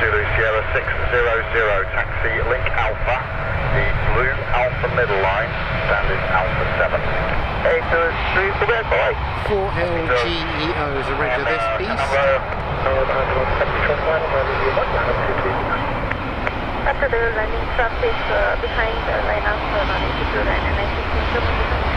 Zulu Sierra 600, taxi Link Alpha, the blue Alpha middle line, standard Alpha 7. 823, Quebec, bye. 4LGEO is a roger this, piece. After the landing traffic uh, behind the line of uh, non-executive and 96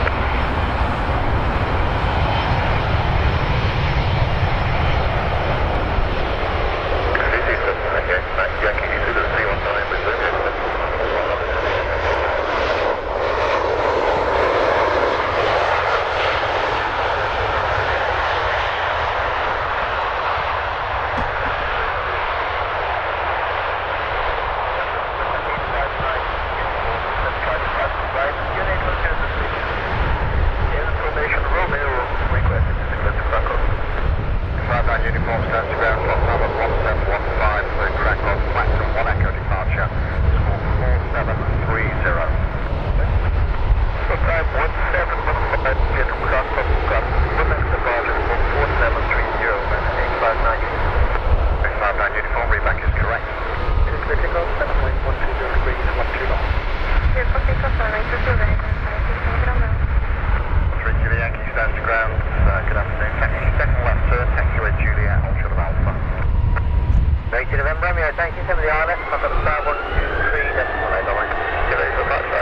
thank you. Some the I've got a star 123 decimal, I don't like. Give it a.